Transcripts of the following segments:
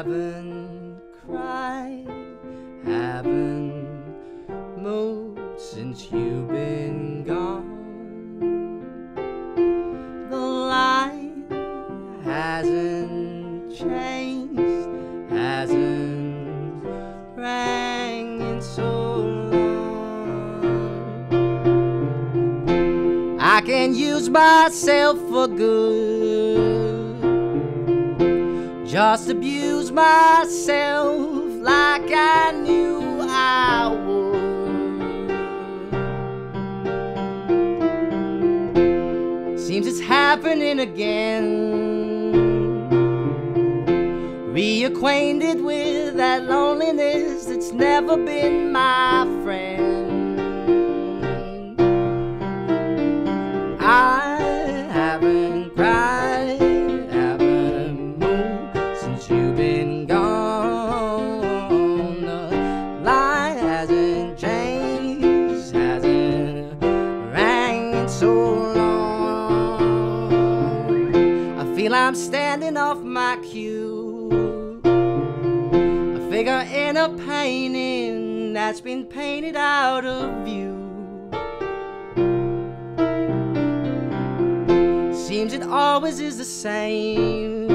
haven't cried, haven't moved since you've been gone. The line hasn't changed, hasn't rang in so long. I can use myself for good just abuse myself like I knew I would. Seems it's happening again. Reacquainted with that loneliness that's never been my friend. Standing off my cue. A figure in a painting that's been painted out of view. Seems it always is the same.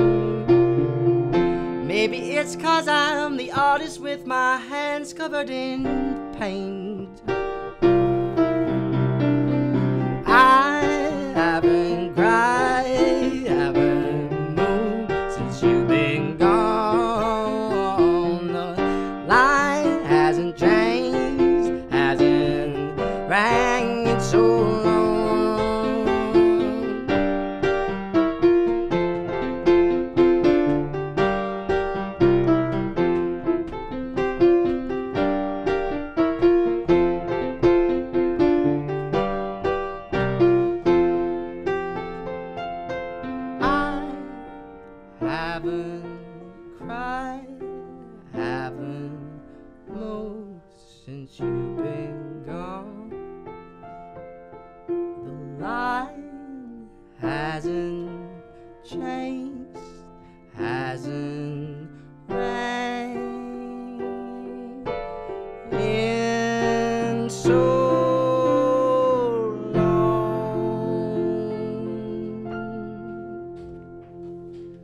Maybe it's cause I'm the artist with my hands covered in paint. Hasn't changed, hasn't rang in so long. I haven't cried, since you've been gone. The line hasn't changed, hasn't rang in so long.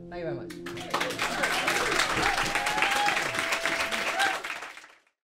Thank you very much.